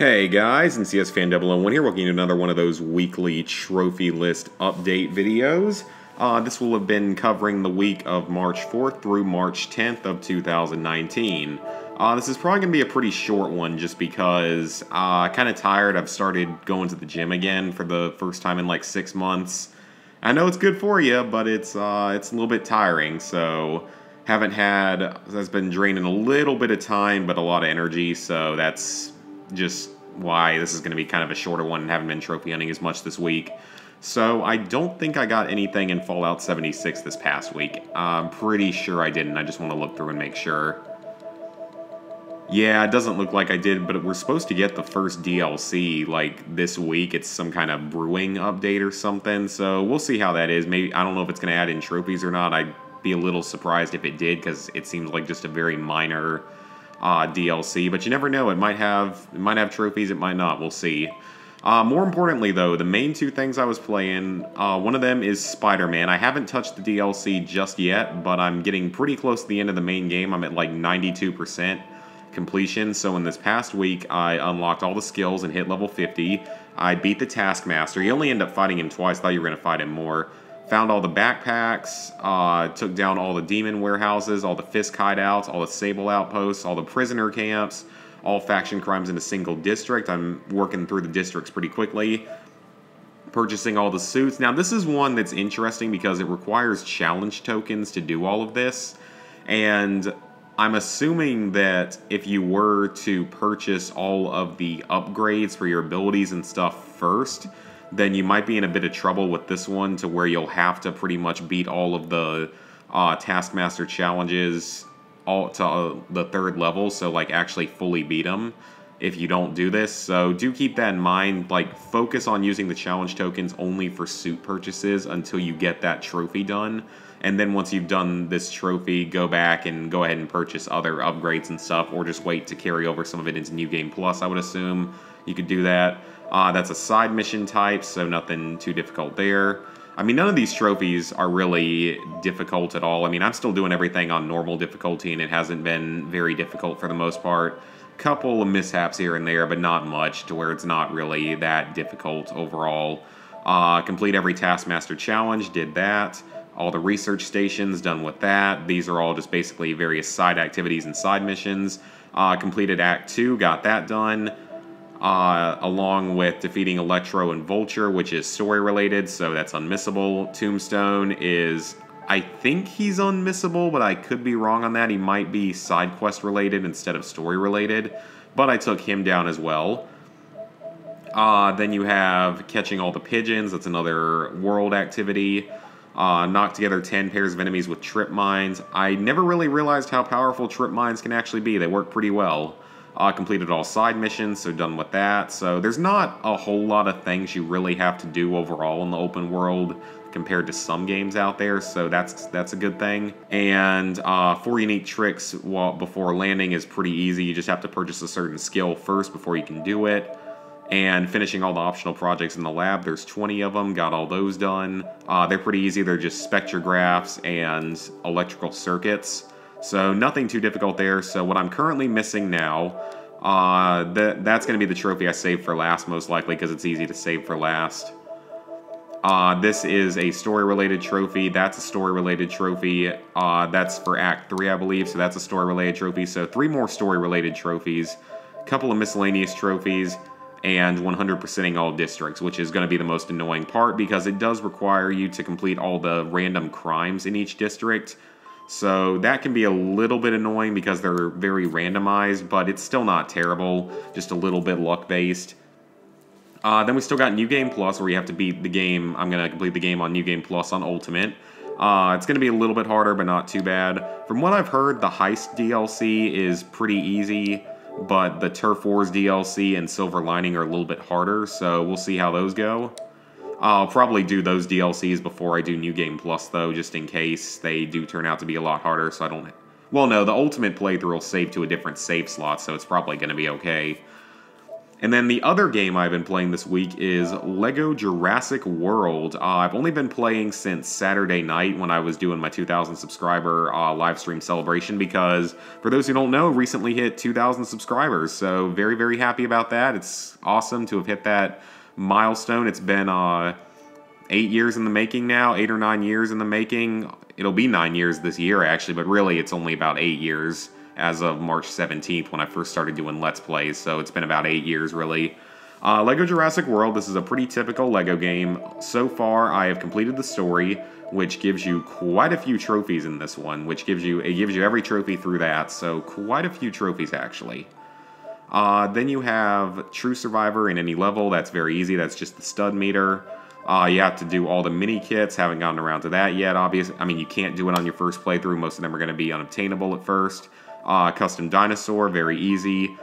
Hey guys, NCS Fan 001 here, welcome to another one of those weekly trophy list update videos. Uh, this will have been covering the week of March 4th through March 10th of 2019. Uh, this is probably going to be a pretty short one just because uh, kind of tired. I've started going to the gym again for the first time in like six months. I know it's good for you, but it's uh, it's a little bit tiring. So haven't had has been draining a little bit of time, but a lot of energy. So that's just why this is going to be kind of a shorter one and haven't been trophy hunting as much this week. So I don't think I got anything in Fallout 76 this past week. I'm pretty sure I didn't. I just want to look through and make sure. Yeah, it doesn't look like I did, but we're supposed to get the first DLC like this week. It's some kind of brewing update or something. So we'll see how that is. Maybe I don't know if it's going to add in trophies or not. I'd be a little surprised if it did because it seems like just a very minor uh, DLC. But you never know. It might have it might have trophies. It might not. We'll see. Uh, more importantly, though, the main two things I was playing, uh, one of them is Spider-Man. I haven't touched the DLC just yet, but I'm getting pretty close to the end of the main game. I'm at like 92% completion. So in this past week, I unlocked all the skills and hit level 50. I beat the Taskmaster. You only end up fighting him twice. Thought you were going to fight him more. Found all the backpacks, uh, took down all the demon warehouses, all the Fisk hideouts, all the Sable outposts, all the prisoner camps, all faction crimes in a single district. I'm working through the districts pretty quickly. Purchasing all the suits. Now, this is one that's interesting because it requires challenge tokens to do all of this. And I'm assuming that if you were to purchase all of the upgrades for your abilities and stuff first, then you might be in a bit of trouble with this one to where you'll have to pretty much beat all of the uh, Taskmaster challenges all to uh, the third level, so like actually fully beat them if you don't do this. So do keep that in mind. Like focus on using the challenge tokens only for suit purchases until you get that trophy done. And then once you've done this trophy, go back and go ahead and purchase other upgrades and stuff, or just wait to carry over some of it into New Game Plus, I would assume. You could do that. Uh, that's a side mission type, so nothing too difficult there. I mean, none of these trophies are really difficult at all. I mean, I'm still doing everything on normal difficulty, and it hasn't been very difficult for the most part. Couple of mishaps here and there, but not much to where it's not really that difficult overall. Uh, complete every Taskmaster challenge, did that. All the research stations, done with that. These are all just basically various side activities and side missions. Uh, completed Act 2, got that done uh, along with defeating Electro and Vulture, which is story related, so that's unmissable. Tombstone is, I think he's unmissable, but I could be wrong on that. He might be side quest related instead of story related, but I took him down as well. Uh, then you have catching all the pigeons. That's another world activity. Uh, knock together 10 pairs of enemies with trip mines. I never really realized how powerful trip mines can actually be. They work pretty well. Uh, completed all side missions, so done with that. So there's not a whole lot of things you really have to do overall in the open world compared to some games out there, so that's that's a good thing. And uh, four unique tricks while, before landing is pretty easy. You just have to purchase a certain skill first before you can do it. And finishing all the optional projects in the lab, there's 20 of them, got all those done. Uh, they're pretty easy, they're just spectrographs and electrical circuits. So nothing too difficult there. So what I'm currently missing now, uh, that that's going to be the trophy I saved for last, most likely, because it's easy to save for last. Uh, this is a story-related trophy. That's a story-related trophy. Uh, that's for Act 3, I believe, so that's a story-related trophy. So three more story-related trophies, a couple of miscellaneous trophies, and 100%ing all districts, which is going to be the most annoying part because it does require you to complete all the random crimes in each district, so that can be a little bit annoying because they're very randomized, but it's still not terrible, just a little bit luck based. Uh, then we still got New Game Plus where you have to beat the game. I'm going to complete the game on New Game Plus on Ultimate. Uh, it's going to be a little bit harder, but not too bad. From what I've heard, the Heist DLC is pretty easy, but the Turf Wars DLC and Silver Lining are a little bit harder, so we'll see how those go. I'll probably do those DLCs before I do New Game Plus, though, just in case they do turn out to be a lot harder, so I don't... Well, no, the Ultimate playthrough will save to a different save slot, so it's probably going to be okay. And then the other game I've been playing this week is Lego Jurassic World. Uh, I've only been playing since Saturday night when I was doing my 2,000 subscriber uh, live stream celebration because, for those who don't know, recently hit 2,000 subscribers. So, very, very happy about that. It's awesome to have hit that milestone. It's been uh, eight years in the making now, eight or nine years in the making. It'll be nine years this year, actually, but really it's only about eight years as of March 17th when I first started doing Let's Plays, so it's been about eight years really. Uh, Lego Jurassic World, this is a pretty typical Lego game. So far, I have completed the story, which gives you quite a few trophies in this one, which gives you, it gives you every trophy through that, so quite a few trophies actually. Uh, then you have True Survivor in any level, that's very easy, that's just the stud meter. Uh, you have to do all the mini kits, haven't gotten around to that yet, obviously. I mean, you can't do it on your first playthrough, most of them are going to be unobtainable at first. Uh, custom dinosaur, very easy.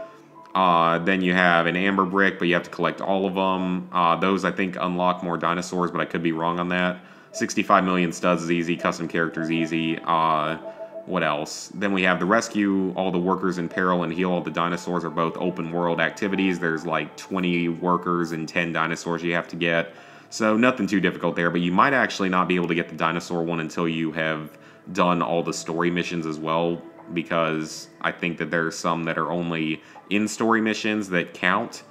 Uh, then you have an amber brick, but you have to collect all of them. Uh, those, I think, unlock more dinosaurs, but I could be wrong on that. 65 million studs is easy. Custom characters easy. What else? Then we have the rescue all the workers in peril and heal all the dinosaurs are both open world activities. There's like 20 workers and 10 dinosaurs you have to get. So nothing too difficult there, but you might actually not be able to get the dinosaur one until you have done all the story missions as well because I think that there's some that are only in story missions that count.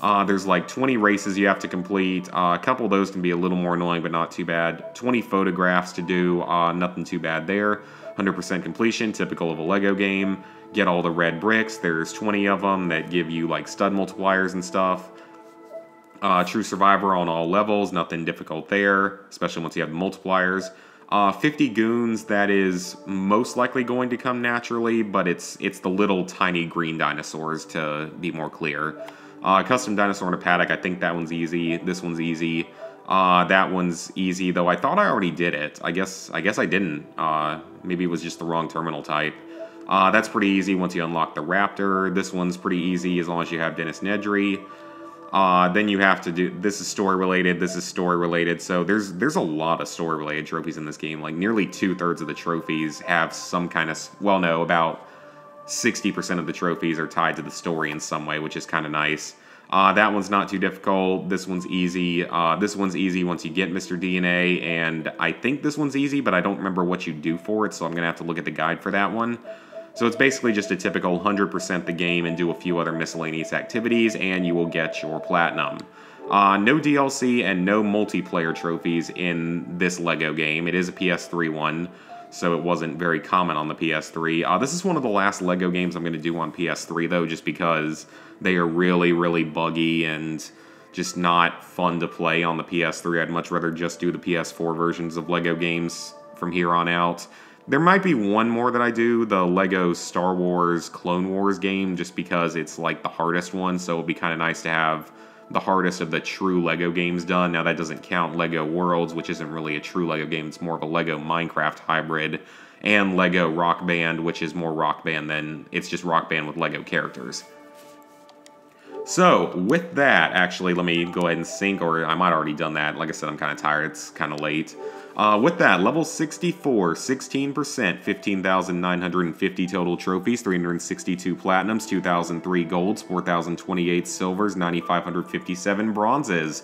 Uh, there's like 20 races you have to complete. Uh, a couple of those can be a little more annoying, but not too bad. 20 photographs to do, uh, nothing too bad there. 100% completion, typical of a Lego game. Get all the red bricks. There's 20 of them that give you like stud multipliers and stuff. Uh, true Survivor on all levels, nothing difficult there, especially once you have the multipliers. Uh, 50 goons, that is most likely going to come naturally, but it's it's the little tiny green dinosaurs to be more clear. Uh, custom dinosaur in a paddock, I think that one's easy. This one's easy. Uh, that one's easy, though I thought I already did it. I guess I guess I didn't. Uh, maybe it was just the wrong terminal type. Uh, that's pretty easy once you unlock the Raptor. This one's pretty easy as long as you have Dennis Nedry. Uh, then you have to do this is story related. This is story related. So there's there's a lot of story related trophies in this game. Like nearly two thirds of the trophies have some kind of well, no, about sixty percent of the trophies are tied to the story in some way, which is kind of nice. Uh, that one's not too difficult. This one's easy. Uh, this one's easy once you get Mr. DNA, and I think this one's easy, but I don't remember what you do for it, so I'm gonna have to look at the guide for that one. So it's basically just a typical 100% the game and do a few other miscellaneous activities, and you will get your platinum. Uh, no DLC and no multiplayer trophies in this LEGO game. It is a PS3 one, so it wasn't very common on the PS3. Uh, this is one of the last LEGO games I'm going to do on PS3, though, just because they are really, really buggy and just not fun to play on the PS3. I'd much rather just do the PS4 versions of LEGO games from here on out. There might be one more that I do, the Lego Star Wars Clone Wars game, just because it's like the hardest one, so it'll be kind of nice to have the hardest of the true Lego games done. Now, that doesn't count Lego Worlds, which isn't really a true Lego game, it's more of a Lego Minecraft hybrid, and Lego Rock Band, which is more Rock Band than it's just Rock Band with Lego characters. So, with that, actually, let me go ahead and sync, or I might already done that. Like I said, I'm kind of tired, it's kind of late. Uh, with that, level 64, 16%, 15,950 total trophies, 362 platinums, 2,003 golds, 4,028 silvers, 9,557 bronzes.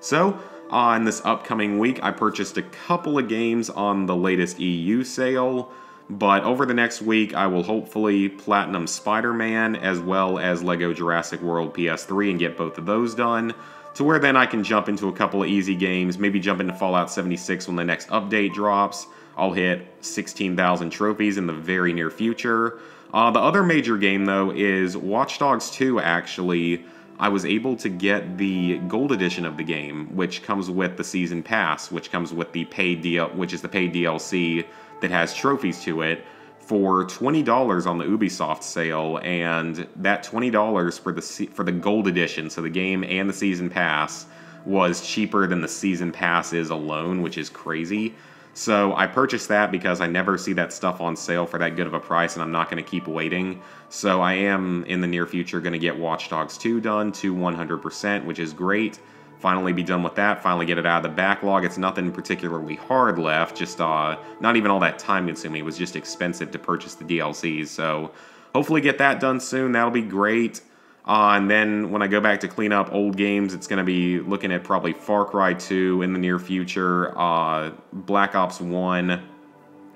So, uh, this upcoming week, I purchased a couple of games on the latest EU sale, but over the next week, I will hopefully platinum Spider Man as well as LEGO Jurassic World PS3 and get both of those done to where then I can jump into a couple of easy games, maybe jump into Fallout 76 when the next update drops. I'll hit 16,000 trophies in the very near future. Uh, the other major game, though, is Watch Dogs 2, actually. I was able to get the gold edition of the game, which comes with the season pass, which comes with the paid DL, which is the paid DLC that has trophies to it for twenty dollars on the Ubisoft sale, and that twenty dollars for the for the gold edition, so the game and the season pass, was cheaper than the season pass is alone, which is crazy. So I purchased that because I never see that stuff on sale for that good of a price, and I'm not going to keep waiting. So I am in the near future going to get Watch Dogs 2 done to 100%, which is great finally be done with that, finally get it out of the backlog. It's nothing particularly hard left, just uh, not even all that time consuming. It was just expensive to purchase the DLCs. So hopefully get that done soon. That'll be great. Uh, and then when I go back to clean up old games, it's going to be looking at probably Far Cry 2 in the near future, uh, Black Ops 1,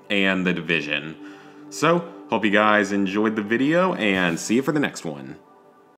and The Division. So, hope you guys enjoyed the video, and see you for the next one.